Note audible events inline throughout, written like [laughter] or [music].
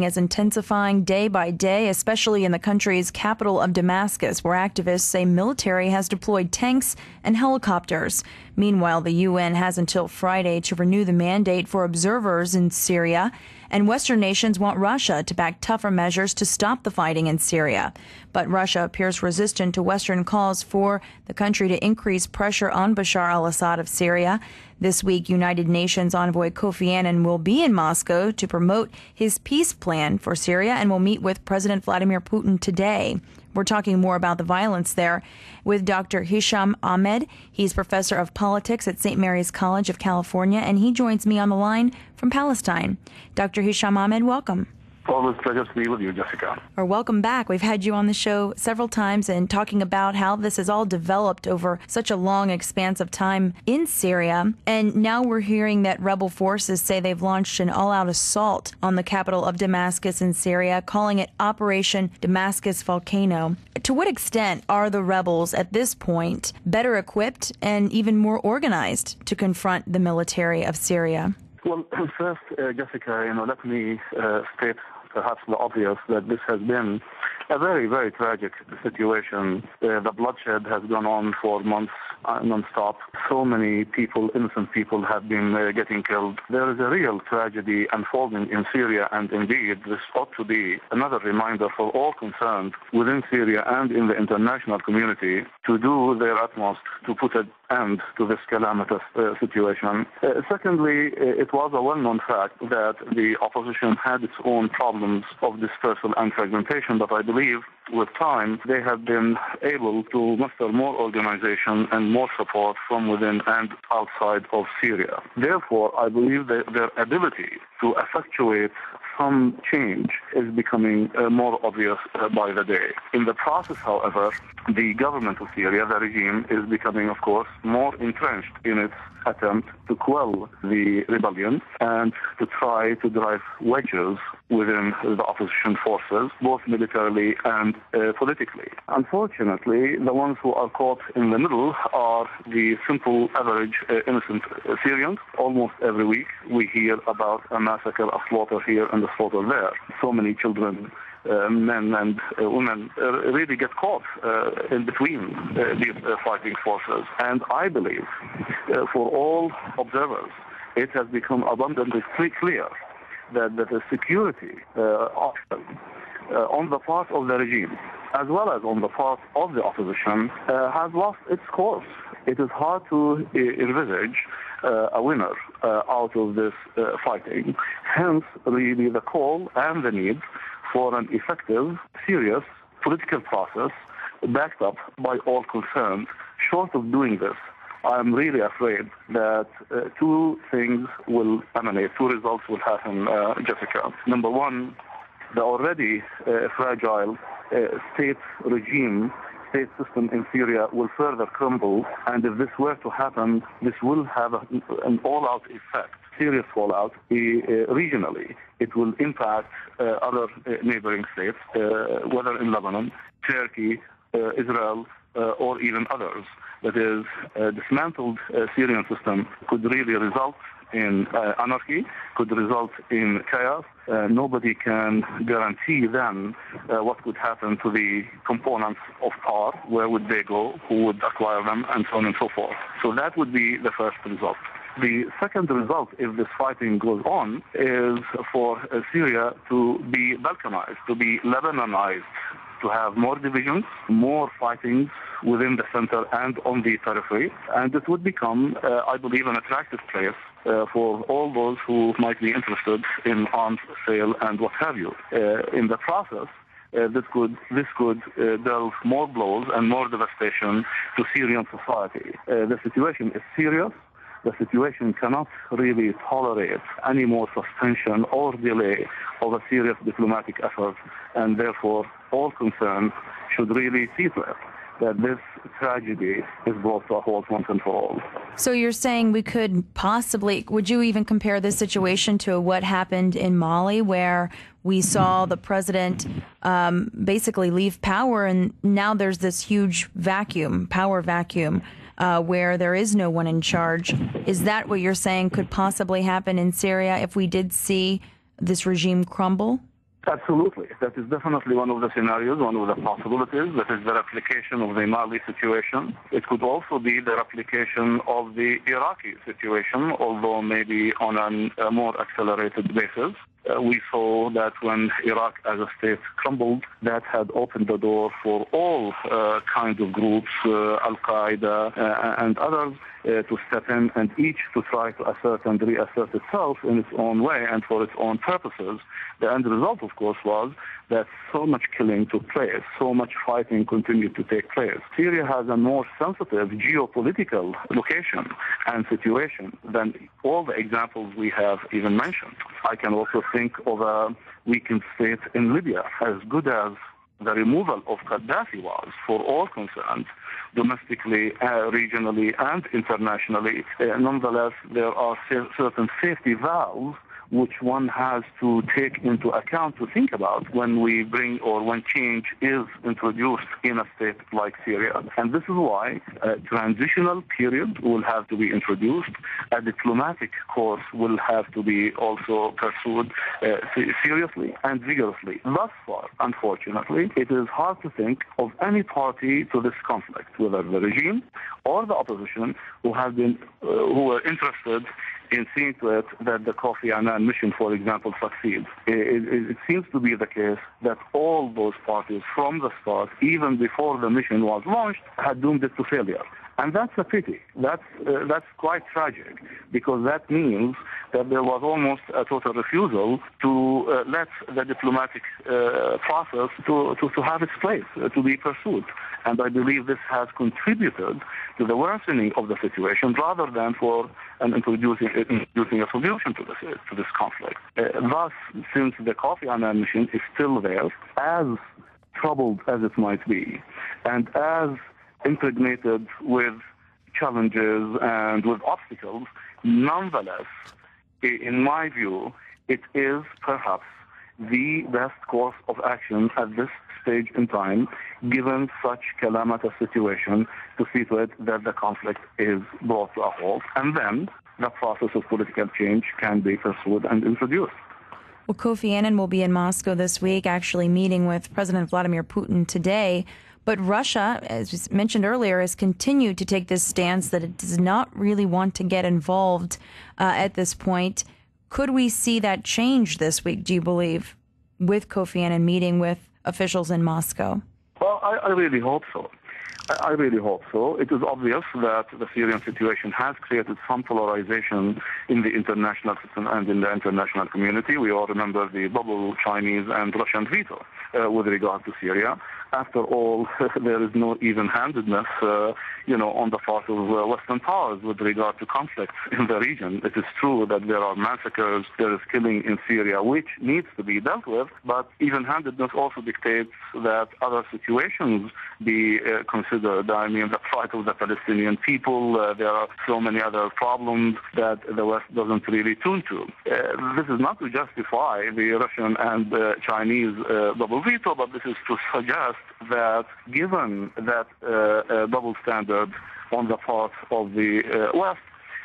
is intensifying day by day, especially in the country's capital of Damascus, where activists say military has deployed tanks and helicopters. Meanwhile, the UN has until Friday to renew the mandate for observers in Syria, and Western nations want Russia to back tougher measures to stop the fighting in Syria. But Russia appears resistant to Western calls for the country to increase pressure on Bashar al Assad of Syria. This week, United Nations envoy Kofi Annan will be in Moscow to promote his peace plan for Syria and will meet with President Vladimir Putin today. We're talking more about the violence there with Dr. Hisham Ahmed. He's professor of politics at St. Mary's College of California, and he joins me on the line from Palestine. Dr. Hisham Ahmed, welcome. Always pleasure to be with you, Jessica. Or welcome back. We've had you on the show several times and talking about how this has all developed over such a long expanse of time in Syria. And now we're hearing that rebel forces say they've launched an all out assault on the capital of Damascus in Syria, calling it Operation Damascus Volcano. To what extent are the rebels at this point better equipped and even more organized to confront the military of Syria? Well, [clears throat] first, uh, Jessica, you know, let me uh, state perhaps the obvious that this has been a very, very tragic situation. Uh, the bloodshed has gone on for months uh, non-stop. So many people, innocent people, have been uh, getting killed. There is a real tragedy unfolding in Syria, and indeed, this ought to be another reminder for all concerned within Syria and in the international community to do their utmost to put an end to this calamitous uh, situation. Uh, secondly, uh, it was a well-known fact that the opposition had its own problems of dispersal and fragmentation, but I believe with time they have been able to muster more organization and more support from within and outside of Syria. Therefore, I believe that their ability to effectuate some change is becoming uh, more obvious uh, by the day. In the process, however, the government of Syria, the regime, is becoming, of course, more entrenched in its attempt to quell the rebellion and to try to drive wedges within the opposition forces, both militarily and uh, politically. Unfortunately, the ones who are caught in the middle are the simple, average, uh, innocent Syrians. Almost every week, we hear about a massacre, a slaughter here and a slaughter there. So many children uh, men and uh, women really get caught uh, in between uh, these fighting forces. And I believe, for all observers, it has become abundantly clear that, that the security option on the part of the regime, as well as on the part of the opposition, has lost its course. It is hard to envisage uh, a winner uh, out of this uh, fighting. Hence, really, the call and the need for an effective, serious political process backed up by all concerned. Short of doing this, I'm really afraid that uh, two things will emanate, two results will happen, uh, Jessica. Number one, the already uh, fragile uh, state regime, state system in Syria will further crumble, and if this were to happen, this will have a, an all-out effect serious fallout uh, regionally. It will impact uh, other neighboring states, whether in Lebanon, Turkey, Israel, or even others. That is, a dismantled Syrian system could really result in uh, anarchy, could result in chaos. Uh, nobody can guarantee then uh, what could happen to the components of power, where would they go, who would acquire them, and so on and so forth. So that would be the first result. The second result, if this fighting goes on, is for uh, Syria to be Balkanized, to be Lebanonized, to have more divisions, more fighting within the center and on the periphery. And it would become, uh, I believe, an attractive place uh, for all those who might be interested in arms sale and what have you. Uh, in the process, uh, this could this could uh, delve more blows and more devastation to Syrian society. Uh, the situation is serious the situation cannot really tolerate any more suspension or delay of a serious diplomatic effort, and therefore all concerned should really it that this tragedy is brought to a halt once and for all. So you're saying we could possibly, would you even compare this situation to what happened in Mali, where we saw the president um, basically leave power, and now there's this huge vacuum, power vacuum? Uh, where there is no one in charge. Is that what you're saying could possibly happen in Syria if we did see this regime crumble? Absolutely. That is definitely one of the scenarios, one of the possibilities. That is the replication of the Mali situation. It could also be the replication of the Iraqi situation, although maybe on a more accelerated basis. Uh, we saw that when Iraq as a state crumbled, that had opened the door for all uh, kinds of groups, uh, Al Qaeda uh, and others, uh, to step in and each to try to assert and reassert itself in its own way and for its own purposes. The end result, of course, was that so much killing took place, so much fighting continued to take place. Syria has a more sensitive geopolitical location and situation than all the examples we have even mentioned. I can also think of a weakened state in Libya, as good as the removal of Gaddafi was for all concerned, domestically, uh, regionally, and internationally. Uh, nonetheless, there are certain safety valves which one has to take into account to think about when we bring or when change is introduced in a state like Syria. And this is why a transitional period will have to be introduced. A diplomatic course will have to be also pursued uh, seriously and vigorously. Thus far, unfortunately, it is hard to think of any party to this conflict, whether the regime or the opposition, who have been uh, who are interested in seeing to it that the Kofi Annan mission, for example, succeeds. It, it, it, seems to be the case that all those parties from the start, even before the mission was launched, had doomed it to failure. And that's a pity. That's, uh, that's quite tragic because that means that there was almost a total refusal to uh, let the diplomatic uh, process to, to, to, have its place, uh, to be pursued. And I believe this has contributed to the worsening of the situation rather than for an introducing, uh, introducing a solution to this, uh, to this conflict. Uh, thus, since the Kofi Annan mission is still there, as troubled as it might be, and as impregnated with challenges and with obstacles, nonetheless, in my view, it is perhaps the best course of action at this stage in time, given such calamitous situation, to see to it that the conflict is brought to a halt, and then the process of political change can be pursued and introduced. Well, Kofi Annan will be in Moscow this week, actually meeting with President Vladimir Putin today. But Russia, as mentioned earlier, has continued to take this stance that it does not really want to get involved uh, at this point. Could we see that change this week, do you believe, with Kofi Annan meeting with officials in Moscow? Well, I, I really hope so. I really hope so. It is obvious that the Syrian situation has created some polarization in the international system and in the international community. We all remember the double Chinese and Russian veto uh, with regard to Syria after all, [laughs] there is no even-handedness, uh, you know, on the part of uh, Western powers with regard to conflicts in the region. It is true that there are massacres, there is killing in Syria, which needs to be dealt with, but even-handedness also dictates that other situations be uh, considered. I mean, the plight of the Palestinian people, uh, there are so many other problems that the West doesn't really tune to. Uh, this is not to justify the Russian and uh, Chinese double veto, but this is to suggest that given that uh, uh, double standard on the part of the uh, West,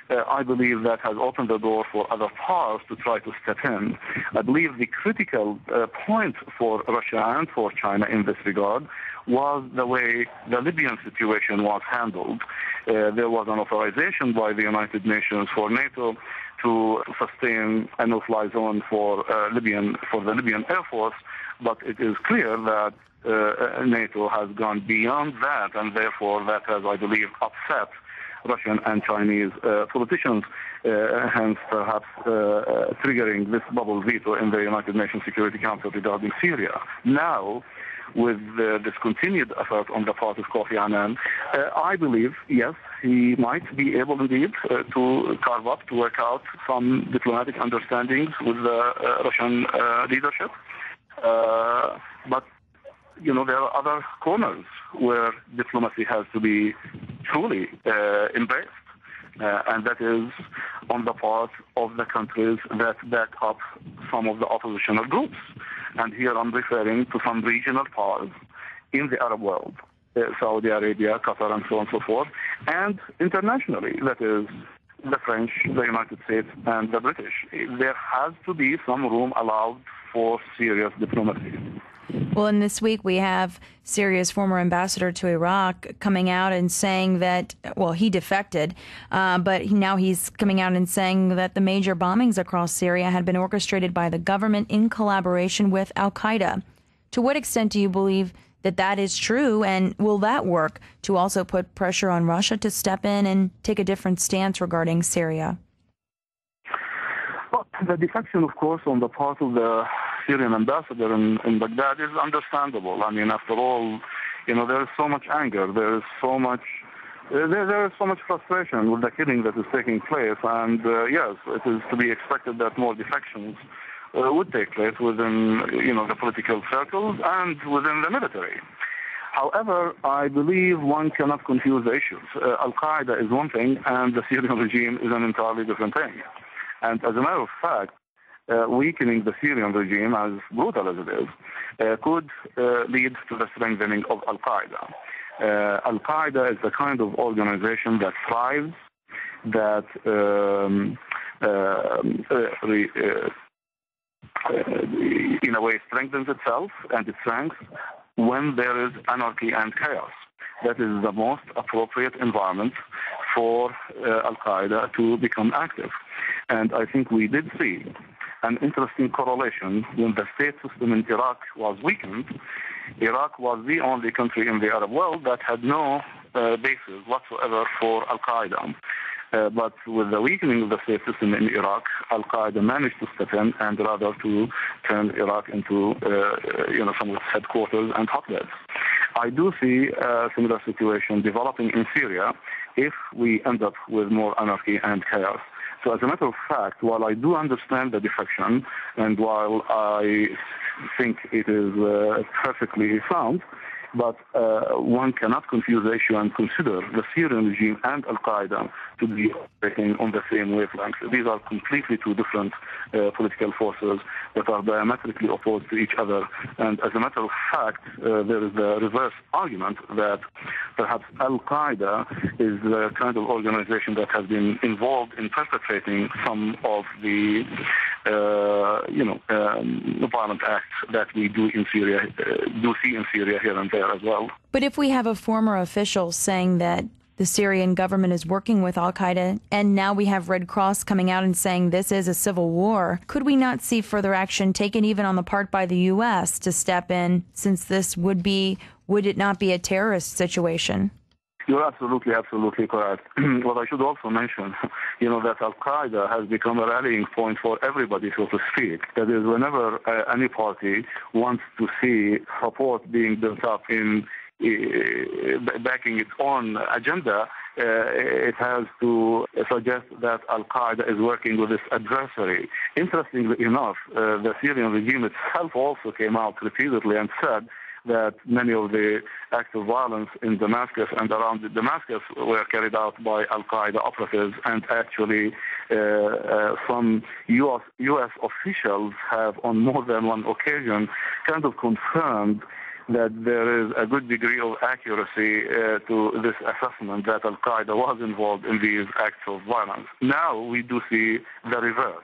uh, I believe that has opened the door for other powers to try to step in. I believe the critical uh, point for Russia and for China in this regard was the way the Libyan situation was handled. Uh, there was an authorization by the United Nations for NATO to sustain a no-fly zone for Libyan for the Libyan Air Force, but it is clear that uh, NATO has gone beyond that, and therefore that has, I believe, upset Russian and Chinese uh, politicians, uh, hence perhaps uh, uh, triggering this bubble veto in the United Nations Security Council regarding Syria. Now, with this continued effort on the part of Kofi Annan, uh, I believe, yes, he might be able indeed to carve up, to work out some diplomatic understandings with the Russian leadership. but you know, there are other corners where diplomacy has to be truly uh, embraced. Uh, and that is on the part of the countries that back up some of the oppositional groups. And here I'm referring to some regional powers in the Arab world, uh, Saudi Arabia, Qatar, and so on and so forth, and internationally, that is the French, the United States, and the British. There has to be some room allowed for serious diplomacy. Well, in this week, we have Syria's former ambassador to Iraq coming out and saying that, well, he defected, uh, but now he's coming out and saying that the major bombings across Syria had been orchestrated by the government in collaboration with Al Qaeda. To what extent do you believe that that is true, and will that work to also put pressure on Russia to step in and take a different stance regarding Syria? Well, the defection, of course, on the part of the Syrian ambassador in, in Baghdad is understandable. I mean, after all, you know, there is so much anger, there is so much there, there is so much frustration with the killing that is taking place, and uh, yes, it is to be expected that more defections uh, would take place within, you know, the political circles and within the military. However, I believe one cannot confuse the issues. Uh, Al Qaeda is one thing, and the Syrian [laughs] regime is an entirely different thing. And as a matter of fact, uh, weakening the Syrian regime, as brutal as it is, uh, could uh, lead to the strengthening of Al Qaeda. Uh, Al Qaeda is the kind of organization that thrives, that um, uh, re, uh, in a way strengthens itself and its strength when there is anarchy and chaos. That is the most appropriate environment for Al Qaeda to become active. And I think we did see an interesting correlation. When the state system in Iraq was weakened, Iraq was the only country in the Arab world that had no uh, basis whatsoever for Al Qaeda. Uh, but with the weakening of the state system in Iraq, Al Qaeda managed to step in and rather to turn Iraq into, uh, you know, some of its headquarters and hotbeds. I do see a similar situation developing in Syria if we end up with more anarchy and chaos. So as a matter of fact, while I do understand the defection, and while I think it is uh, perfectly sound, but uh, one cannot confuse the issue and consider the Syrian regime and Al Qaeda to be operating on the same wavelength. These are completely two different uh, political forces that are diametrically opposed to each other. And as a matter of fact, uh, there is the reverse argument that perhaps Al Qaeda is the kind of organization that has been involved in perpetrating some of the uh, you know, um, violent acts that we do in Syria, uh, do see in Syria here and there as well. But if we have a former official saying that the Syrian government is working with Al Qaeda, and now we have Red Cross coming out and saying this is a civil war. Could we not see further action taken even on the part by the U.S. to step in, since this would be, would it not be a terrorist situation? You're absolutely, absolutely correct. [clears throat] what I should also mention, [laughs] you know, that Al Qaeda has become a rallying point for everybody, so to speak. That is, whenever uh, any party wants to see support being built up in uh, backing its own agenda, uh, it has to suggest that Al Qaeda is working with its adversary. Interestingly enough, uh, the Syrian regime itself also came out repeatedly and said that many of the acts of violence in Damascus and around Damascus were carried out by Al Qaeda operatives, and actually uh, uh, some US, US officials have, on more than one occasion, kind of confirmed that there is a good degree of accuracy uh, to this assessment that Al Qaeda was involved in these acts of violence. Now we do see the reverse.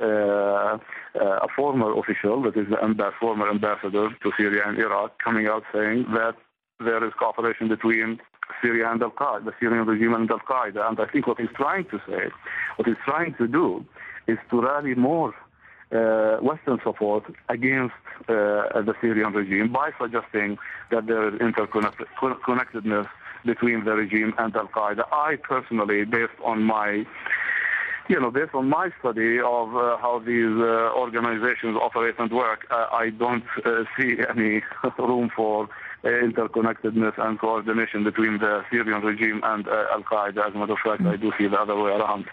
Uh, uh, a former official, that is the former ambassador to Syria and Iraq, coming out saying that there is cooperation between Syria and Al Qaeda, the Syrian regime and Al Qaeda. And I think what he's trying to say, what he's trying to do, is to rally more uh, Western support against uh, the Syrian regime by suggesting that there is interconnectedness between the regime and Al Qaeda. I personally, based on my you know, based on my study of uh, how these uh, organizations operate and work, uh, I don't uh, see [laughs] any [laughs] room for uh, interconnectedness and coordination between the Syrian regime and uh, Al Qaeda. As a matter of fact, I do see the other way around.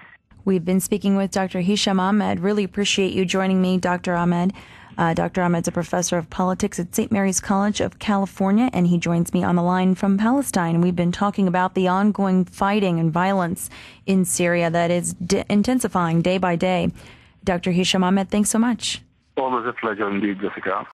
We've been speaking with Dr. Hisham Ahmed. Really appreciate you joining me, Dr. Ahmed. Uh, Dr. Ahmed's a professor of politics at St. Mary's College of California, and he joins me on the line from Palestine. We've been talking about the ongoing fighting and violence in Syria that is intensifying day by day. Dr. Hisham Ahmed, thanks so much. Always a pleasure indeed, Jessica.